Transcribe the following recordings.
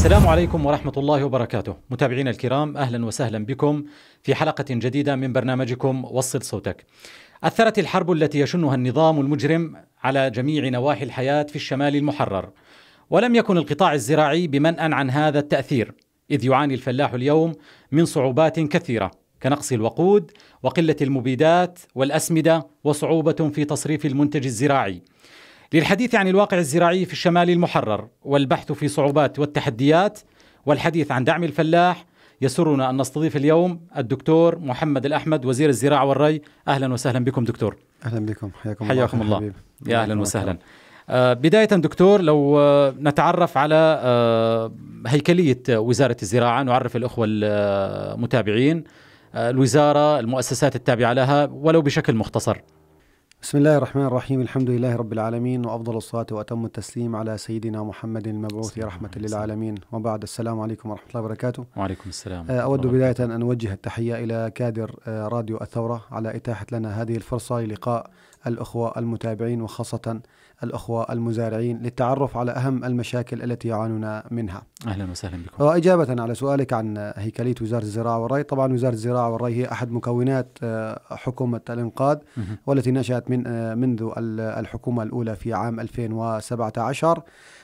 السلام عليكم ورحمة الله وبركاته. متابعينا الكرام أهلا وسهلا بكم في حلقة جديدة من برنامجكم وصل صوتك. أثرت الحرب التي يشنها النظام المجرم على جميع نواحي الحياة في الشمال المحرر. ولم يكن القطاع الزراعي بمنأى عن هذا التأثير إذ يعاني الفلاح اليوم من صعوبات كثيرة كنقص الوقود وقلة المبيدات والأسمدة وصعوبة في تصريف المنتج الزراعي. للحديث عن الواقع الزراعي في الشمال المحرر والبحث في صعوبات والتحديات والحديث عن دعم الفلاح يسرنا أن نستضيف اليوم الدكتور محمد الأحمد وزير الزراعة والري. أهلا وسهلا بكم دكتور. أهلا بكم. حياكم حياكم الله, الله. يا أهلا وسهلا. آه بداية دكتور لو آه نتعرف على آه هيكلية وزارة الزراعة. نعرف الأخوة المتابعين الوزارة المؤسسات التابعة لها ولو بشكل مختصر. بسم الله الرحمن الرحيم. الحمد لله رب العالمين وأفضل الصلاة وأتم التسليم على سيدنا محمد المبعوث رحمة للعالمين. وبعد السلام عليكم ورحمة الله وبركاته. وعليكم السلام آه، أود بداية أن أوجه التحية إلى كادر آه، راديو الثورة على إتاحة لنا هذه الفرصة للقاء الأخوة المتابعين وخاصة الأخوة المزارعين للتعرف على أهم المشاكل التي يعانون منها. أهلا وسهلا بكم. وإجابة على سؤالك عن هيكلية وزارة الزراعة والري طبعا وزارة الزراعة والري هي أحد مكونات آه، حكومة الإنقاذ والتي نشأت من آه، منذ الحكومة الأولى في عام 2017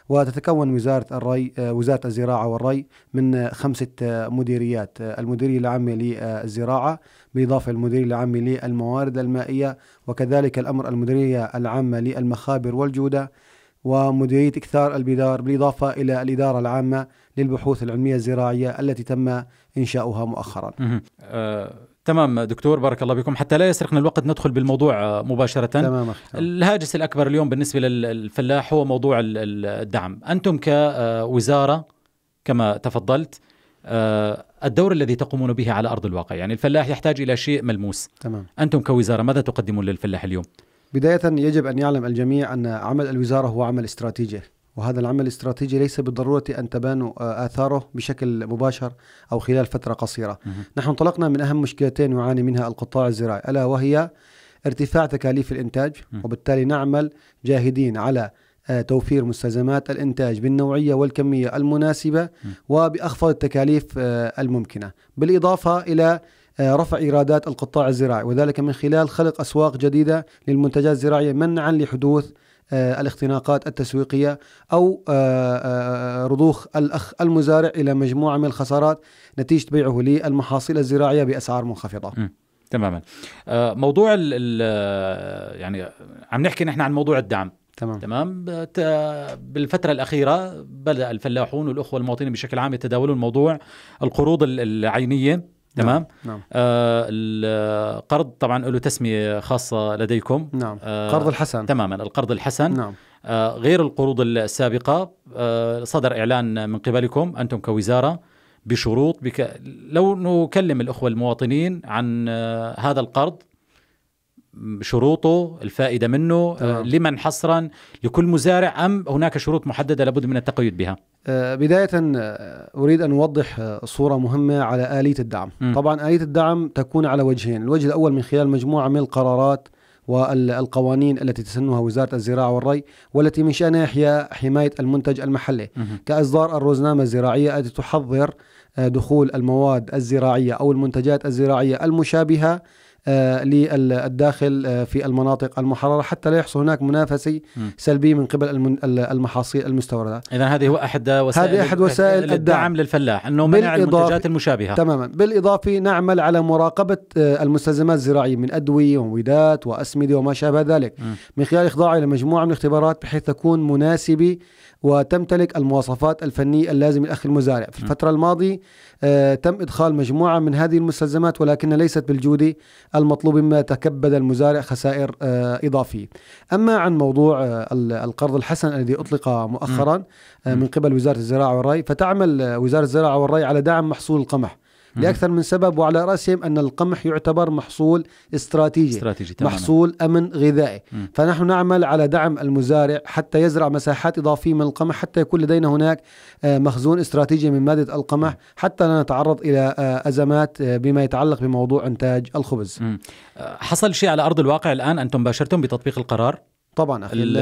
وتتكون وزارة الري آه، وزارة الزراعة والري من خمسة مديريات. المديرية العامة للزراعة بالإضافة للمديرية العامة للموارد المائية وكذلك الأمر المديرية العامة للمخابر والجودة ومديرية إكثار البدار بالإضافة إلى الإدارة العامة للبحوث العلمية الزراعية التي تم إنشاؤها مؤخرا آه، تمام دكتور بارك الله بكم حتى لا يسرقنا الوقت ندخل بالموضوع آه، مباشرة تمام الهاجس الأكبر اليوم بالنسبة للفلاح هو موضوع الدعم أنتم كوزارة كما تفضلت آه، الدور الذي تقومون به على أرض الواقع، يعني الفلاح يحتاج إلى شيء ملموس. تمام. أنتم كوزارة ماذا تقدمون للفلاح اليوم؟ بداية يجب أن يعلم الجميع أن عمل الوزارة هو عمل استراتيجي، وهذا العمل الاستراتيجي ليس بالضرورة أن تبان آه، آثاره بشكل مباشر أو خلال فترة قصيرة. م- نحن انطلقنا من أهم مشكلتين يعاني منها القطاع الزراعي، ألا وهي ارتفاع تكاليف الإنتاج، وبالتالي نعمل جاهدين على آه، توفير مستلزمات الإنتاج بالنوعية والكمية المناسبة وبأخفض التكاليف آه، الممكنة بالإضافة إلى رفع إيرادات القطاع الزراعي وذلك من خلال خلق أسواق جديدة للمنتجات الزراعية منعا لحدوث الاختناقات التسويقية أو رضوخ الأخ المزارع إلى مجموعة من الخسارات نتيجة بيعه للمحاصيل الزراعية بأسعار منخفضة. م. تماما. موضوع ال يعني عم نحكي نحن عن موضوع الدعم. تمام. تمام؟ بالفترة الأخيرة بدأ الفلاحون والأخوة المواطنين بشكل عام يتداولون موضوع القروض العينية. تمام؟ نعم. نعم. آه القرض طبعا له تسمية خاصة لديكم. نعم. آه قرض الحسن. تماما القرض الحسن. نعم. آه غير القروض السابقة آه صدر إعلان من قبلكم أنتم كوزارة بشروط بك لو نكلم الأخوة المواطنين عن آه هذا القرض شروطه الفائدة منه آه لمن حصرا لكل مزارع أم هناك شروط محددة لابد من التقيد بها آه بداية آه أريد أن أوضح صورة مهمة على آلية الدعم م. طبعا آلية الدعم تكون على وجهين الوجه الأول من خلال مجموعة من القرارات والقوانين التي تسنها وزارة الزراعة والري والتي من شأنها هي حماية المنتج المحلي م. كإصدار الروزنامة الزراعية التي تحضر دخول المواد الزراعية أو المنتجات الزراعية المشابهة للداخل آه في المناطق المحررة حتى لا يحصل هناك منافسة سلبي من قبل المحاصيل المستوردة. إذا هذه هو أحد وسائل هذه أحد وسائل الدعم للفلاح أنه منع المنتجات المشابهة. تماما. بالإضافة نعمل على مراقبة آه المستلزمات الزراعية من أدوية ومبيدات وأسمدة وما شابه ذلك. م. من خلال إخضاعها إلى مجموعة من الاختبارات بحيث تكون مناسبة وتمتلك المواصفات الفنية اللازمة لأخي المزارع. في الفترة الماضية آه تم إدخال مجموعة من هذه المستلزمات ولكن ليست بالجودة المطلوب مما تكبد المزارع خسائر آه إضافية. أما عن موضوع آه القرض الحسن الذي أطلق مؤخرا من قبل وزارة الزراعة والري فتعمل وزارة الزراعة والري على دعم محصول القمح. لأكثر من سبب وعلى رأسهم أن القمح يعتبر محصول استراتيجي, استراتيجي محصول أمن غذائي. م. فنحن نعمل على دعم المزارع حتى يزرع مساحات إضافية من القمح حتى يكون لدينا هناك مخزون استراتيجي من مادة القمح حتى لا نتعرض إلى أزمات بما يتعلق بموضوع إنتاج الخبز. م. حصل شيء على أرض الواقع الآن أنتم باشرتم بتطبيق القرار؟ طبعا ال-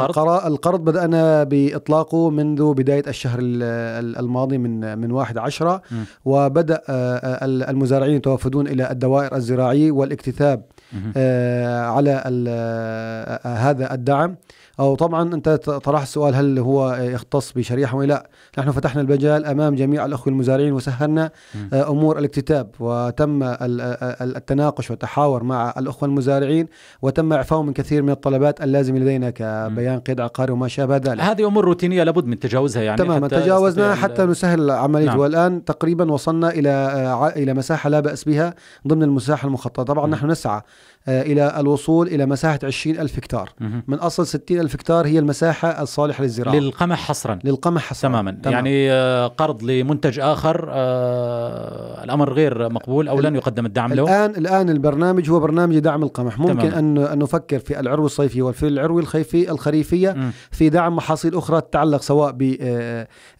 القرض؟ القرض بدأنا بإطلاقه منذ بداية الشهر ال- ال- الماضي من من 1 10 مم. وبدأ آه، المزارعين يتوافدون إلى الدوائر الزراعية والاكتتاب مهم. آه، على آه، هذا الدعم أو طبعا أنت طرح السؤال هل هو يختص بشريحة ولا لا نحن فتحنا المجال أمام جميع الأخوة المزارعين وسهلنا. آه، أمور الاكتتاب وتم ال- ال- التناقش والتحاور مع الأخوة المزارعين وتم اعفائهم من كثير من الطلبات اللازمة لدينا كبيان قيد عقاري وما شابه ذلك هذه أمور روتينية لابد من تجاوزها يعني تماما حتى تجاوزنا يستطيع ال- حتى نسهل عمليته نعم. والآن تقريبا وصلنا إلى آه، إلى مساحة لا بأس بها ضمن المساحة المخططة طبعا مم. نحن نسعى آه، إلى الوصول إلى مساحة 20 ألف هكتار مهم. من أصل 60 ألف هكتار هي المساحة الصالحة للزراعة. للقمح حصرا. للقمح حصرا. تماما. تمام. يعني آه، قرض لمنتج آخر آه، الأمر غير مقبول أو لن يقدم الدعم له. الآن الآن البرنامج هو برنامج دعم القمح. ممكن تماماً. أن أن نفكر في العروه الصيفية وفي العروه الخيفي الخريفية مم. في دعم محاصيل أخرى تتعلق سواء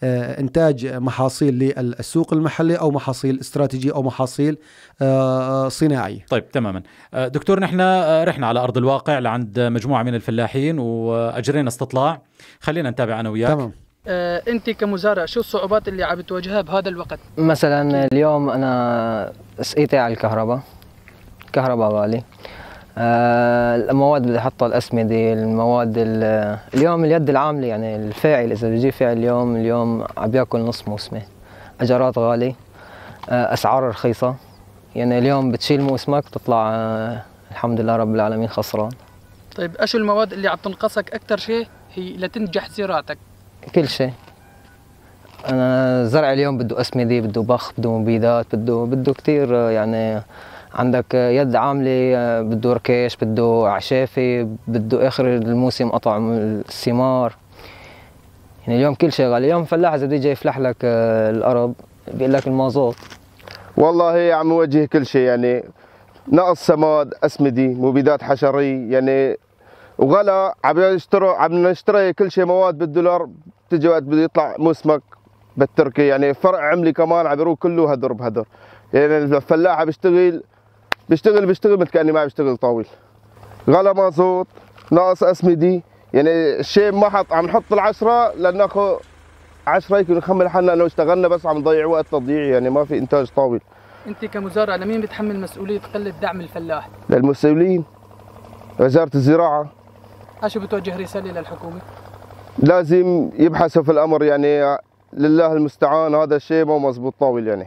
بانتاج محاصيل للسوق المحلي أو محاصيل استراتيجية أو محاصيل آه، صناعيه طيب تماما. آه، دكتور نحن آه، رحنا على أرض الواقع لعند مجموعة من الفلاحين وأجرينا استطلاع. خلينا نتابع أنا وياك. تمام. آه، أنت كمزارع شو الصعوبات اللي عم بتواجهها بهذا الوقت؟ مثلا اليوم أنا سقيتي على الكهرباء كهرباء غالي. آه المواد بدي احطها الأسمدة المواد ال- اليوم اليد العاملة يعني الفاعل إذا بيجي فاعل اليوم اليوم عم بياكل نص موسمه اجارات غالي آه أسعار رخيصة. يعني اليوم بتشيل موسمك تطلع آه الحمد لله رب العالمين خسران. طيب أشو المواد اللي عم تنقصك أكثر شيء؟ هي لتنجح زراعتك كل شيء. أنا زرع اليوم بده اسمده بده بخ بده مبيدات بده بده كثير يعني عندك يد عاملة بده ركيش بده عشافه بده آخر الموسم قطع الثمار. يعني اليوم كل شيء غالي. اليوم فلاح إذا بده يجي يفلح لك آه، الأرض بيقول لك المازوت. والله عم نواجه كل شيء يعني نقص سماد أسمدي مبيدات حشرية يعني وغلا عم يشتروا عم نشتري كل شيء مواد بالدولار بتجي وقت بده يطلع موسمك بالتركي. يعني فرع عملي كمان عم يروح كله هدر بهدر. يعني الفلاح عم بيشتغل بيشتغل بيشتغل مثل كأني ما عم بيشتغل طاويل غلا مازوت ناقص أسمدي. يعني الشيء ما حط عم نحط العشرة لناخذ عشرة يمكن نخمل حالنا إنه اشتغلنا بس عم نضيع وقت تضييع يعني ما في إنتاج طاويل أنت كمزارع لمين بتحمل مسؤولية قله دعم الفلاح؟ للمسؤولين وزارة الزراعة. اشو بتوجه رسالة للحكومه لازم يبحثوا في الأمر يعني لله المستعان هذا الشيء مو مزبوط طاول يعني.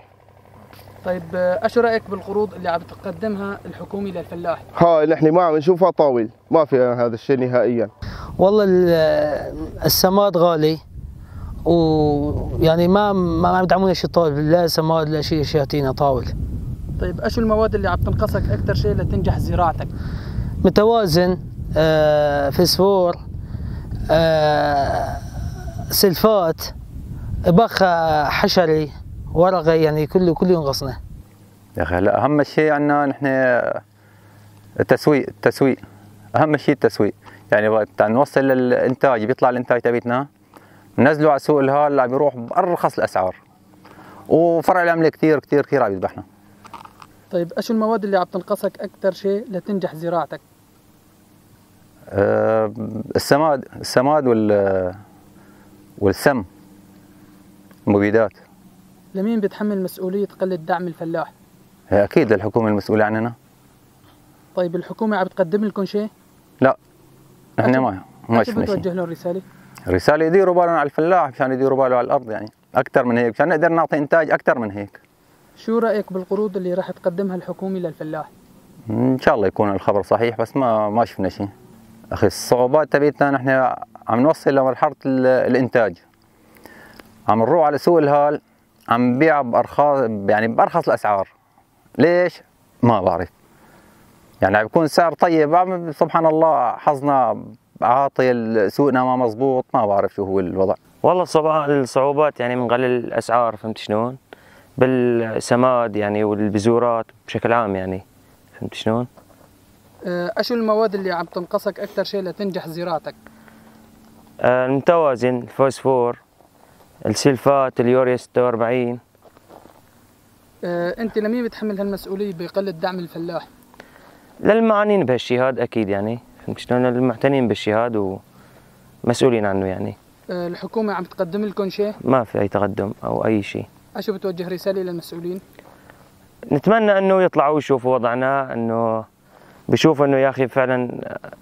طيب آه، أشو رأيك بالقروض اللي عم تقدمها الحكومة للفلاح؟ هاي نحن ما عم نشوفها طاول ما في هذا الشيء نهائيا. والله ال- السماد غالي ويعني ما ما ما بدعمونا شيء طاول لا سماد لا شيء شيء يعطينا طاول. طيب أشو المواد اللي عم تنقصك؟ أكثر شيء لتنجح زراعتك. متوازن آه فسفور آه سلفات بخ حشري ورقي يعني كله كله ينقصنا يا أخي هلا أهم شيء عندنا نحن التسويق التسويق. أهم شيء التسويق. يعني وقت نوصل للإنتاج بيطلع الإنتاج تبعتنا ننزله على سوق الهال عم بيروح بأرخص الأسعار. وفرع العمله كثير كثير كثير عم يذبحنا. طيب أشو المواد اللي عم تنقصك أكثر شيء لتنجح زراعتك؟ السماد السماد وال والسم المبيدات لمين بتحمل مسؤولية قلة دعم الفلاح؟ هي أكيد الحكومة المسؤولة عننا. طيب الحكومة عم تقدم لكم شيء؟ نحن أكيد. ما ما شفنا شيء. بتوجه لهم رسالة يديروا بالهم على الفلاح مشان يديروا باله على الأرض يعني أكثر من هيك مشان نقدر نعطي إنتاج أكثر من هيك. شو رأيك بالقروض اللي راح تقدمها الحكومة للفلاح؟ إن شاء الله يكون الخبر صحيح بس ما ما شفنا شيء. أخي الصعوبات تبعتنا نحن عم نوصل لمرحلة ال- الإنتاج عم نروح على سوق الهال عم نبيع بأرخاص يعني بأرخص الأسعار ليش؟ ما بعرف يعني عم بيكون سعر طيب سبحان الله حظنا عاطل سوقنا ما مزبوط ما بعرف شو هو الوضع والله الصعوبات يعني من قليل الأسعار فهمت شلون؟ بالسماد يعني والبذورات بشكل عام يعني فهمت شلون؟ آه، أشو المواد اللي عم تنقصك أكثر شيء لتنجح زراعتك؟ آه، المتوازن الفوسفور السلفات اليوريا 46 آه، أنت لمين بتحمل هالمسؤولية بقله دعم الفلاح؟ للمعنيين بهالشيء هذا أكيد يعني. فهمت شلون المعتنين بالشيء هذا ومسؤولين عنه يعني. الحكومة عم تقدم لكم شيء؟ ما في أي تقدم أو أي شيء. أشو بتوجه رسالة للمسؤولين؟ نتمنى إنه يطلعوا ويشوفوا وضعنا إنه بشوفوا إنه يا أخي فعلا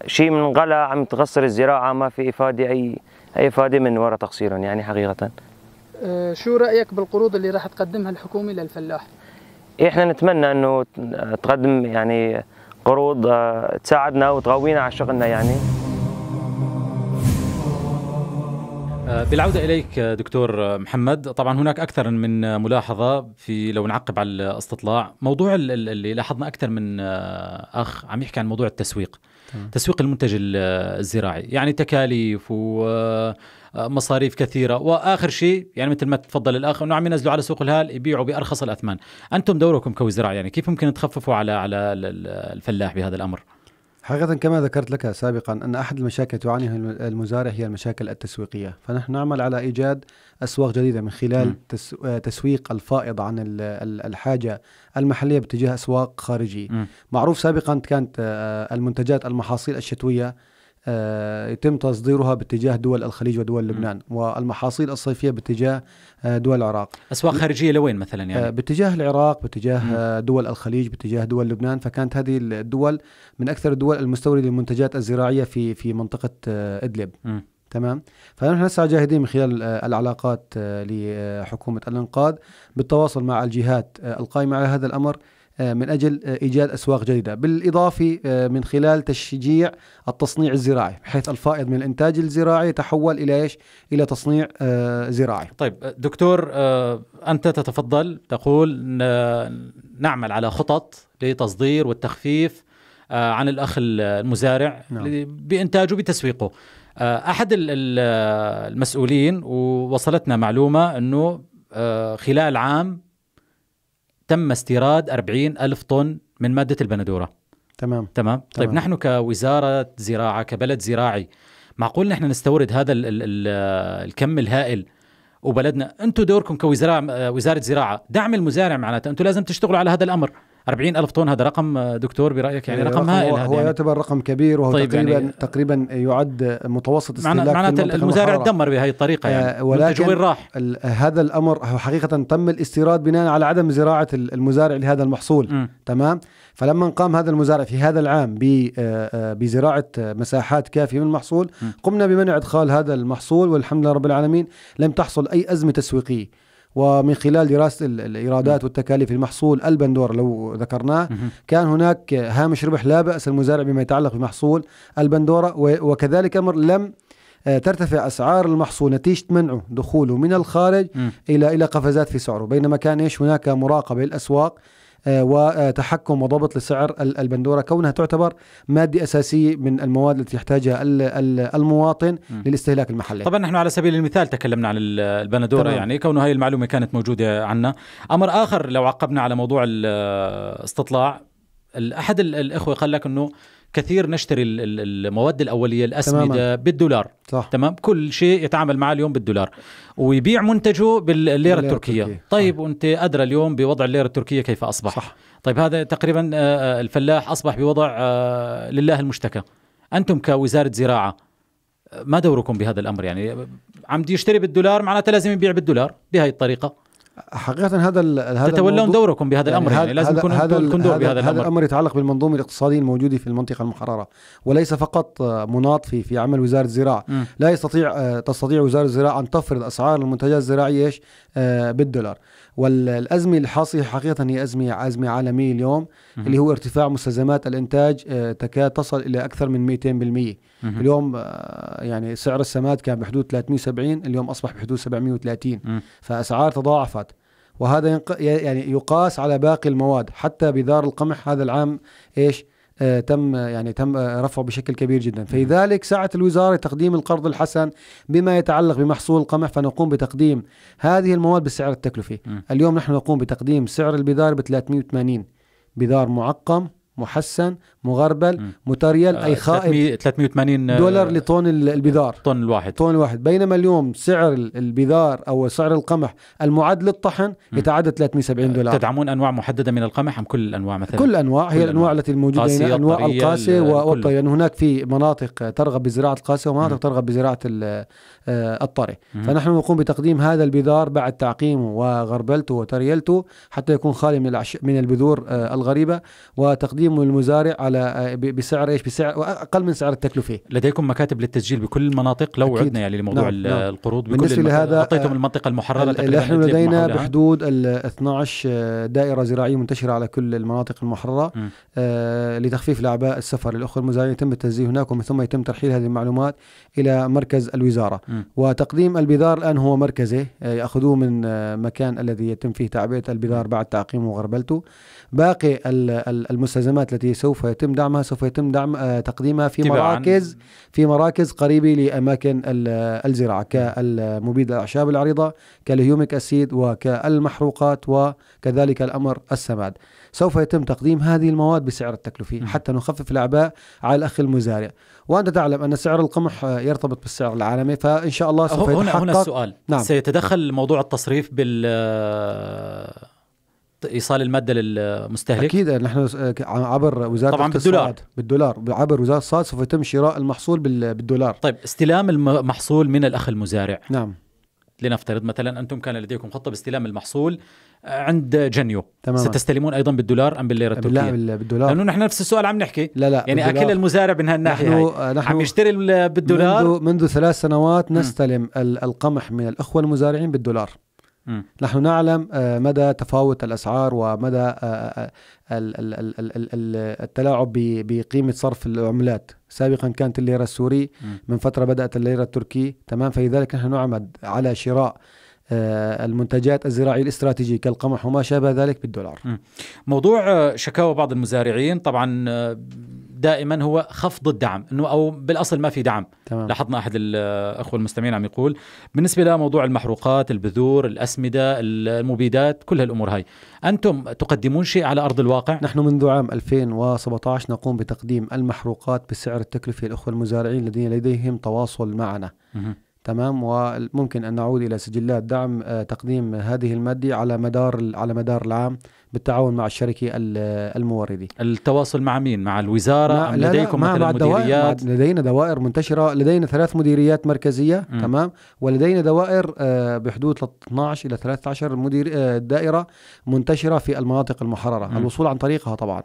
شيء من غلا عم تغسر الزراعة ما في إفادة أي أي إفادة من وراء تقصيرهم يعني حقيقة. آه، شو رأيك بالقروض اللي راح تقدمها الحكومة للفلاح؟ إحنا نتمنى إنه تقدم يعني قروض آه، تساعدنا وتقوينا على شغلنا يعني. بالعودة إليك آه، دكتور محمد. طبعا هناك أكثر من ملاحظة في لو نعقب على الاستطلاع. موضوع ال- ال- اللي لاحظنا أكثر من آه، أخ عم يحكي عن موضوع التسويق. تمام. تسويق المنتج ال- الزراعي. يعني تكاليف ومصاريف كثيرة. وآخر شيء يعني مثل ما تفضل الأخ أنه عم ينزلوا على سوق الهال يبيعوا بأرخص الأثمان. أنتم دوركم كوزراء يعني كيف ممكن تخففوا على على ال- ال- الفلاح بهذا الأمر؟ حقيقة كما ذكرت لك سابقا أن أحد المشاكل تعانيها الم- المزارع هي المشاكل التسويقية فنحن نعمل على إيجاد أسواق جديدة من خلال. آه، تسويق الفائض عن ال- ال- الحاجة المحلية باتجاه أسواق خارجية مم. معروف سابقا كانت آه، المنتجات المحاصيل الشتوية يتم تصديرها باتجاه دول الخليج ودول لبنان والمحاصيل الصيفية باتجاه آه، دول العراق. أسواق خارجية لوين مثلا آه، يعني باتجاه العراق باتجاه. آه، دول الخليج باتجاه دول لبنان. فكانت هذه الدول من أكثر الدول المستوردة للمنتجات الزراعية في في منطقة آه، إدلب. مم. تمام؟ فنحن هسه جاهدين من خلال آه، العلاقات آه، لحكومة الإنقاذ بالتواصل مع الجهات آه، القائمة على هذا الأمر. آه، من أجل آه، إيجاد أسواق جديدة. بالإضافة آه، من خلال تشجيع التصنيع الزراعي بحيث الفائض من الإنتاج الزراعي يتحول إلى إيش؟ إلى تصنيع آه، زراعي. طيب دكتور آه، أنت تتفضل تقول نعمل على خطط لتصدير والتخفيف آه، عن الأخ المزارع نعم. بإنتاجه بتسويقه آه، أحد ال- ال- المسؤولين ووصلتنا معلومة أنه آه، خلال عام تم استيراد 40 ألف طن من مادة البندورة. تمام. تمام؟ طيب تمام. نحن كوزارة زراعة كبلد زراعي معقول نحن نستورد هذا ال ال ال الكم الهائل وبلدنا؟ أنتم دوركم كوزراء وزارة زراعة دعم المزارع معناته أنتم لازم تشتغلوا على هذا الأمر. 40 ألف طن هذا رقم آه، دكتور برأيك يعني آه، رقم هائل هو, هذا هو يعني. يعتبر رقم كبير وهو طيب تقريبا يعني- تقريبا يعد متوسط استهلاك معناته المزارع. تدمر بهذه الطريقة يعني آه، ولكن- وين راح هذا الأمر هو حقيقة تم الاستيراد بناء على عدم زراعة ال- المزارع لهذا المحصول مم. تمام فلما قام هذا المزارع في هذا العام آه، بزراعة آه، مساحات كافية من المحصول م. قمنا بمنع إدخال هذا المحصول والحمد لله رب العالمين لم تحصل أي أزمة تسويقية ومن خلال دراسة ال- الإيرادات والتكاليف المحصول البندور لو ذكرناه. كان هناك هامش ربح لا بأس المزارع بما يتعلق بمحصول البندورة و- وكذلك أمر لم آه، ترتفع أسعار المحصول نتيجة منعه دخوله من الخارج مم. إلى إلى قفزات في سعره بينما كان إيش هناك مراقبة للأسواق آه، وتحكم وضبط لسعر ال- البندورة كونها تعتبر مادة أساسية من المواد التي يحتاجها ال- ال- المواطن. للاستهلاك المحلي طبعا نحن على سبيل المثال تكلمنا عن ال- البندورة تمام. يعني كونه هاي المعلومة كانت موجودة عنا أمر آخر لو عقبنا على موضوع الاستطلاع ال- أحد ال- الإخوة قال لك إنه كثير نشتري ال- ال- المواد الأولية الأسمدة تماماً. بالدولار. صح. تمام؟ كل شيء يتعامل معه اليوم بالدولار. ويبيع منتجه بالليرة بالليرة التركية. التركية. طيب وأنت أدرى اليوم بوضع الليرة التركية كيف أصبح؟ صح. طيب هذا تقريبا آه، آه، الفلاح أصبح بوضع آه، لله المشتكى. أنتم كوزارة زراعة ما دوركم بهذا الأمر؟ يعني عم يشتري بالدولار معناته لازم يبيع بالدولار بهاي الطريقة. حقيقة هذا هذا تتولون دوركم بهذا الأمر يعني, هذا- لازم يكون هذا لكم دور هذا- بهذا هذا الأمر. الأمر يتعلق بالمنظومة الاقتصادية الموجودة في المنطقة المحررة وليس فقط مناط في في عمل وزارة الزراعة. مم. لا يستطيع تستطيع وزارة الزراعة أن تفرض أسعار المنتجات الزراعية إيش؟ آه، بالدولار. والأزمة الحاصله حقيقة هي أزمة أزمة عالمية اليوم مم. اللي هو ارتفاع مستلزمات الإنتاج آه، تكاد تصل إلى أكثر من 200% مهم. اليوم آه، يعني سعر السماد كان بحدود 370 اليوم أصبح بحدود 730 مم. فأسعار تضاعفت وهذا. يعني يقاس على باقي المواد حتى بذار القمح هذا العام إيش تم يعني تم آه رفعه بشكل كبير جدا. فلذلك سعت الوزارة تقديم القرض الحسن بما يتعلق بمحصول القمح فنقوم بتقديم هذه المواد بالسعر التكلفي. اليوم نحن نقوم بتقديم سعر البذار ب 380 بذار معقم. محسن مغربل مم. متريل أي آه، خائب 300 380 آه، دولار لطن ال- البذار طن الواحد طن الواحد بينما اليوم سعر ال- البذار أو سعر القمح المعد للطحن. يتعدى 370 دولار تدعمون أنواع محددة من القمح أم كل الانواع مثلا كل الانواع هي الأنواع. التي الموجوده هنا أنواع الطرية، القاسية ال- و- كله. والطري لأنه هناك في مناطق ترغب بزراعة القاسية ومناطق مم. ترغب بزراعة آه، الطري. فنحن نقوم بتقديم هذا البذار بعد تعقيمه وغربلته وتريلته حتى يكون خالي من. من البذور الغريبة وتقديمه للمزارع على آه، بسعر إيش بسعر أقل من سعر التكلفة لديكم مكاتب للتسجيل بكل المناطق لو أكيد. عدنا يعني لموضوع نعم، نعم. القروض بكل بالنسبة المك- لهذا، أعطيتم آه، المنطقة المحررة تقريبا نحن لدينا. بحدود ال 12 دائرة زراعية منتشرة على كل المناطق المحررة. آه لتخفيف الاعباء السفر للاخوه المزارعين يتم التسجيل هناك ومن ثم يتم ترحيل هذه المعلومات إلى مركز الوزارة مم. وتقديم البذار الآن هو مركزي آه يأخذوه من آه مكان الذي يتم فيه تعبئة البذار بعد تعقيمه وغربلته باقي ال- ال- المستلزمات التي سوف يتم دعمها سوف يتم دعم آه تقديمها في. مراكز في مراكز قريبة لأماكن ال- الزراعة كالمبيد الأعشاب العريضة كالهيوميك أسيد وكالمحروقات وكذلك الأمر السماد سوف يتم تقديم هذه المواد بسعر التكلفي مم. حتى نخفف الأعباء على الأخ المزارع وأنت تعلم أن سعر القمح آه، يرتبط بالسعر العالمي فإن شاء الله سوف هنا يتحقق هنا السؤال نعم. سيتدخل موضوع التصريف بال إيصال المادة للمستهلك؟ أكيد نحن آه، عبر وزارة طبعاً بالدولار. بالدولار. عبر وزارة الاقتصاد سوف يتم شراء المحصول بال- بالدولار. طيب استلام المحصول من الأخ المزارع. نعم. لنفترض مثلا أنتم كان لديكم خطة باستلام المحصول عند جنيو. تماما. ستستلمون أيضا بالدولار أم بالليرة لا التركيه بال- بالدولار. لأنه نحن نفس السؤال عم نحكي. لا لا يعني بالدولار. اكل المزارع من هالناحية. نحن هاي. آه، نحن عم يشتري ال- بالدولار؟ منذ, منذ ثلاث سنوات. نستلم ال- القمح من الأخوة المزارعين بالدولار. نحن نعلم آه، مدى تفاوت الأسعار ومدى آه، آه، ال- ال- ال- ال- ال- ال- التلاعب بقيمة صرف العملات. سابقا كانت الليرة السوري. من فترة بدأت الليرة التركي تمام؟ فلذلك نحن نعمد على شراء المنتجات الزراعية الاستراتيجية كالقمح وما شابه ذلك بالدولار. موضوع شكاوى بعض المزارعين طبعا دائما هو خفض الدعم إنه أو بالأصل ما في دعم. تمام. لاحظنا أحد الأخوة المستمعين عم يقول بالنسبة لموضوع المحروقات البذور الأسمدة المبيدات كل هالأمور هاي أنتم تقدمون شيء على أرض الواقع؟ نحن منذ عام 2017 نقوم بتقديم المحروقات بسعر التكلفة للأخوة المزارعين الذين لديهم تواصل معنا. تمام. وممكن أن نعود إلى سجلات دعم آه، تقديم هذه المادة على مدار على مدار العام. بالتعاون مع الشركة ال- الموردي التواصل مع مين؟ مع الوزارة مع- أم لا لا، لديكم مع- مثلا مديريات؟ مع- لدينا دوائر منتشرة لدينا ثلاث مديريات مركزية مم. تمام؟ ولدينا دوائر آه، بحدود 12 إلى 13 مدير آه، دائرة منتشرة في المناطق المحررة. مم. الوصول عن طريقها طبعا.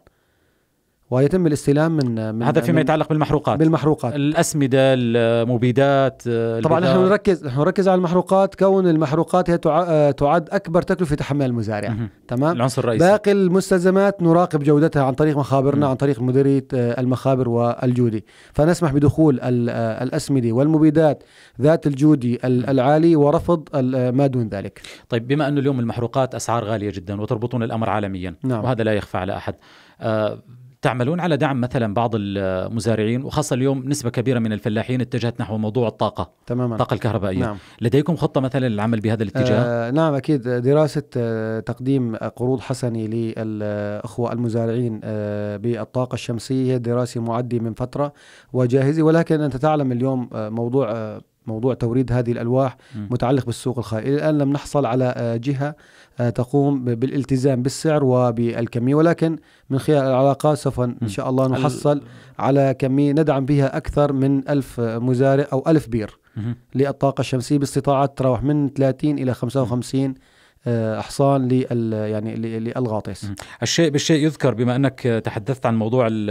ويتم الاستلام من, من هذا فيما يتعلق بالمحروقات بالمحروقات الأسمدة المبيدات آه، طبعا نحن. نركز نحن نركز على المحروقات كون المحروقات هي آه، تعد أكبر تكلفة تحمل المزارع مهم. تمام العنصر الرئيسي باقي المستلزمات نراقب جودتها عن طريق مخابرنا مم. عن طريق مديريه آه، المخابر والجودي فنسمح بدخول ال- الأسمدة والمبيدات ذات الجودي ال- العالي ورفض ما دون ذلك طيب بما أنه اليوم المحروقات أسعار غالية جدا وتربطون الأمر عالميا نعم. وهذا لا يخفى على أحد تعملون على دعم مثلا بعض المزارعين وخاصة اليوم نسبة كبيرة من الفلاحين اتجهت نحو موضوع الطاقة تماما. الطاقه الكهربائية. نعم. لديكم خطة مثلا للعمل بهذا الاتجاه؟ آه نعم أكيد. دراسة آه تقديم قروض حسنة للأخوة المزارعين آه بالطاقة الشمسية هي دراسة معدة من فترة وجاهزة. ولكن أنت تعلم اليوم آه موضوع آه موضوع توريد هذه الألواح مم. متعلق بالسوق الخارجي إلى الآن لم نحصل على آه، جهة آه، تقوم بالالتزام بالسعر وبالكمية ولكن من خلال العلاقات سوف إن. شاء الله نحصل على كمية ندعم بها أكثر من ألف مزارع أو ألف بير مهم. للطاقة الشمسية باستطاعات تراوح من 30 إلى 55 آه، أحصان لل يعني للغاطس. الشيء بالشيء يذكر بما أنك تحدثت عن موضوع ال-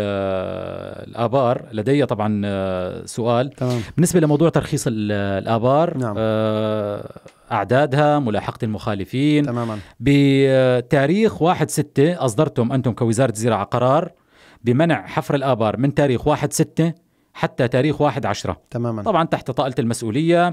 الآبار. لدي طبعا آه، سؤال. تمام. بالنسبة لموضوع ترخيص ال- الآبار نعم. آه، أعدادها ملاحقة المخالفين. تماما. بتاريخ 1 6 أصدرتم أنتم كوزارة الزراعة قرار بمنع حفر الآبار من تاريخ 1 6 حتى تاريخ 1 10 تماما. طبعا تحت طائلة المسؤولية.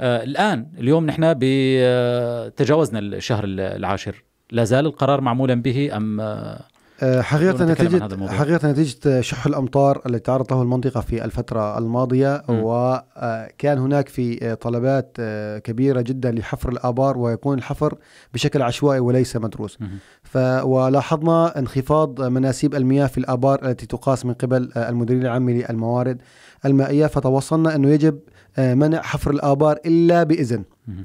آه الآن اليوم نحن ب- تجاوزنا الشهر العاشر. لا زال القرار معمولا به أم آه آه، حقيقة عن هذا نتيجة. حقيقة نتيجة شح الأمطار التي تعرض له المنطقة في الفترة الماضية مم. وكان هناك في آه، طلبات آه، كبيرة جدا لحفر الآبار ويكون الحفر بشكل عشوائي وليس مدروس. ف ولاحظنا انخفاض مناسيب المياه في الآبار التي تقاس من قبل آه، المديرين العام للموارد المائية فتوصلنا أنه يجب آه، منع حفر الآبار إلا بإذن.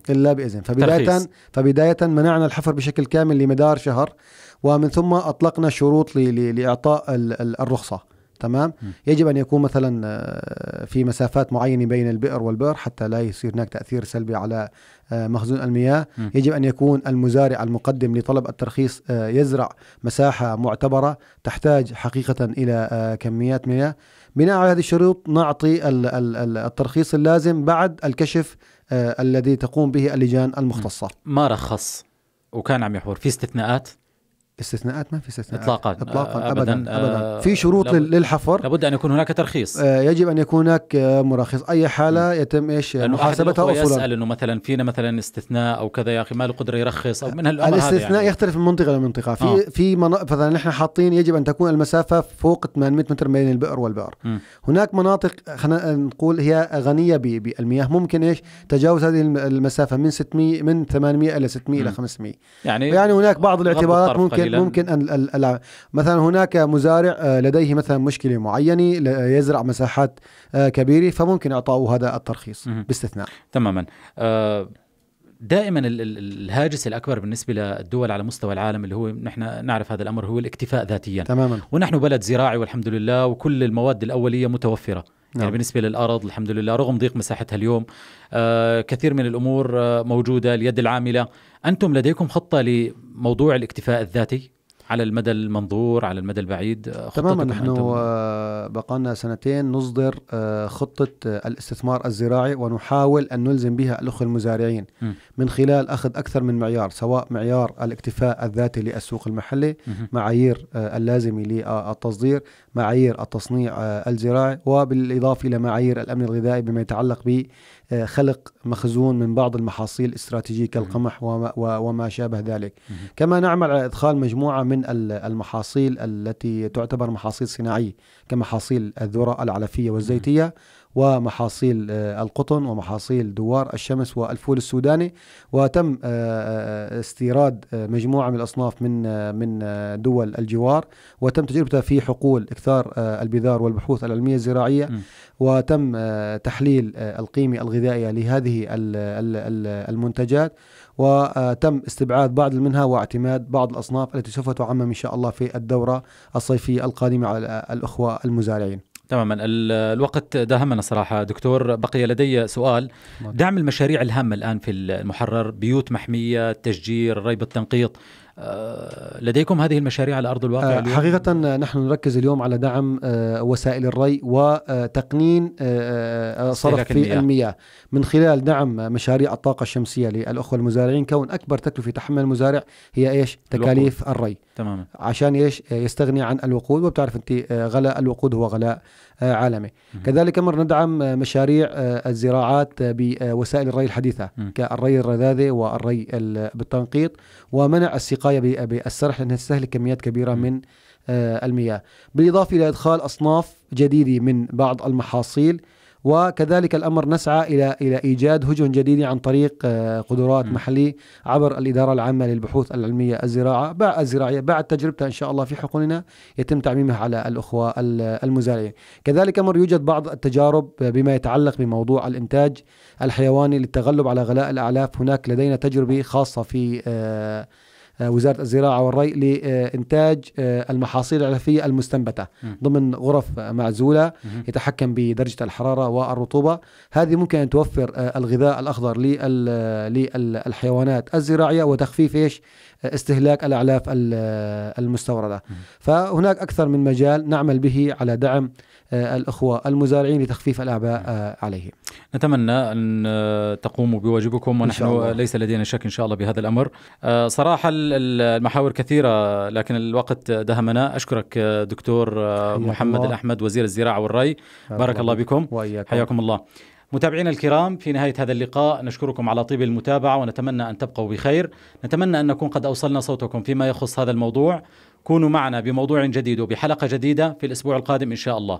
إلا بإذن فبداية ترخيص. فبداية منعنا الحفر بشكل كامل لمدار شهر ومن ثم أطلقنا شروط ل- ل- لإعطاء ال- ال- الرخصة تمام؟ م. يجب أن يكون مثلا آه، في مسافات معينة بين البئر والبئر حتى لا يصير هناك تأثير سلبي على آه، مخزون المياه. م. يجب أن يكون المزارع المقدم لطلب الترخيص آه، يزرع مساحة معتبرة تحتاج حقيقة إلى آه، كميات مياه. بناء على هذه الشروط نعطي ال- ال- ال- الترخيص اللازم بعد الكشف الذي تقوم به اللجان المختصة. ما رخص وكان عم يحفر في استثناءات؟ استثناءات ما في استثناءات إطلاقات. اطلاقا آه، ابدا أبداً. ابدا, آه، في شروط لابد- لل- للحفر لابد أن يكون هناك ترخيص آه، يجب أن يكون هناك مرخص أي حالة يتم إيش محاسبتها اصولا يسأل إنه مثلا فينا مثلا استثناء أو كذا يا أخي ما له قدرة يرخص أو من هالأمر هذا الاستثناء يعني. يختلف من منطقة لمنطقة في آه. في. مثلا نحن حاطين يجب أن تكون المسافة فوق 800 متر بين البئر والبئر مم. هناك مناطق خلينا نقول هي غنية. بالمياه ممكن إيش تجاوز هذه الم- المسافة من 600 من 800 إلى 600 إلى مم. 500 يعني يعني هناك بعض الاعتبارات الطرف ممكن. ممكن أن مثلا هناك مزارع آه، لديه مثلا مشكلة معينة يزرع مساحات آه، كبيرة فممكن اعطائه هذا الترخيص. باستثناء. تماما. آه، دائما ال- ال- الهاجس الأكبر بالنسبة للدول على مستوى العالم اللي هو نحن نعرف هذا الأمر هو الاكتفاء ذاتيا. تماما. ونحن بلد زراعي والحمد لله وكل المواد الأولية متوفرة. يعني نعم. بالنسبة للأرض الحمد لله رغم ضيق مساحتها اليوم آه كثير من الأمور آه موجودة اليد العاملة أنتم لديكم خطة لموضوع الاكتفاء الذاتي على المدى المنظور على المدى البعيد آه، تماما نحن؟ آه، بقالنا سنتين نصدر آه، خطة الاستثمار الزراعي ونحاول أن نلزم بها الأخوة المزارعين م. من خلال أخذ أكثر من معيار سواء معيار الاكتفاء الذاتي للسوق المحلي مهم. معايير اللازمة للتصدير معايير التصنيع الزراعي وبالإضافة إلى معايير الأمن الغذائي بما يتعلق بخلق مخزون من بعض المحاصيل الاستراتيجية كالقمح وما, شابه ذلك. كما نعمل على إدخال مجموعة من ال- المحاصيل التي تعتبر محاصيل صناعية كمحاصيل الذرة العلفية والزيتية. ومحاصيل آه، القطن ومحاصيل دوار الشمس والفول السوداني. وتم آه، آه، استيراد مجموعة من الأصناف من من دول الجوار. وتم تجربتها في حقول إكثار البذار والبحوث العلمية الزراعية. م. وتم تحليل القيمة الغذائية لهذه ال- ال- ال- المنتجات. وتم استبعاد بعض منها واعتماد بعض الأصناف التي سوف تعمم إن شاء الله في الدورة الصيفية القادمة على الأخوة المزارعين. تماما. ال- الوقت داهمنا صراحة. دكتور بقي لدي سؤال. دعم المشاريع الهامة الآن في المحرر بيوت محمية تشجير ريب التنقيط لديكم هذه المشاريع على أرض الواقع آه، اليوم؟ حقيقة نحن نركز اليوم على دعم آه، وسائل الري وتقنين آه، آه، صرف في المياه. المياه. من خلال دعم مشاريع الطاقة الشمسية للأخوة المزارعين كون أكبر تكلفة يتحمل المزارع هي إيش؟ تكاليف الري. تماما. عشان إيش؟ آه، يستغني عن الوقود. وبتعرف أنت آه، غلاء الوقود هو غلاء آه، عالمي. كذلك أمر ندعم آه، مشاريع آه، الزراعات آه، بوسائل الري الحديثة مم. كالري الرذاذي والري ال- بالتنقيط ومنع السقاية ب- بالسرح لأنها تستهلك كميات كبيرة مم. من المياه بالإضافة إلى إدخال أصناف جديدة من بعض المحاصيل وكذلك الأمر نسعى إلى إلى إيجاد هجن جديده عن طريق آه، قدرات. محلية عبر الإدارة العامة للبحوث العلمية الزراعة بعد الزراعية بعد تجربتها إن شاء الله في حقولنا يتم تعميمها على الأخوة ال- المزارعين كذلك أمر يوجد بعض التجارب بما يتعلق بموضوع الإنتاج الحيواني للتغلب على غلاء الأعلاف هناك لدينا تجربة خاصة في آه، وزارة الزراعة والري لإنتاج آه، المحاصيل العلفية المستنبتة. ضمن غرف آه، معزوله. يتحكم بدرجة الحرارة والرطوبة هذه ممكن أن توفر آه، الغذاء الأخضر لل- للحيوانات الزراعية وتخفيف إيش آه، استهلاك الأعلاف ال- آه، المستوردة فهناك أكثر من مجال نعمل به على دعم آه، الأخوة المزارعين لتخفيف الأعباء آه، عليهم. نتمنى أن آه، تقوموا بواجبكم ونحن. ليس لدينا شك إن شاء الله بهذا الأمر. آه، صراحة ال- ال- المحاور كثيرة لكن الوقت دهمنا. أشكرك آه، دكتور آه، محمد الله. الأحمد وزير الزراعة والري. بارك الله بكم وإياكم. حياكم الله. متابعينا الكرام في نهاية هذا اللقاء نشكركم على طيب المتابعة ونتمنى أن تبقوا بخير. نتمنى أن نكون قد أوصلنا صوتكم فيما يخص هذا الموضوع. كونوا معنا بموضوع جديد وبحلقة جديدة في الأسبوع القادم إن شاء الله.